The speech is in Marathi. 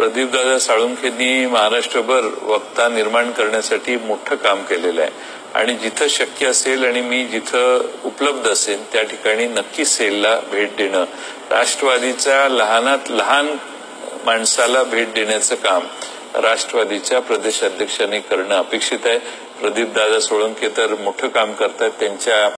प्रदीपदादा साळुंखेंनी महाराष्ट्रभर वक्ता निर्माण करण्यासाठी मोठं काम केलेलं आहे. आणि जिथं शक्य असेल आणि मी जिथं उपलब्ध असेल त्या ठिकाणी नक्की सेलला भेट देणं. राष्ट्रवादीच्या लहानात लहान माणसाला भेट देण्याचं काम राष्ट्रवादीच्या प्रदेशाध्यक्षांनी करणं अपेक्षित आहे. प्रदीपदादा सोळंके तर मोठं काम करतात त्यांच्या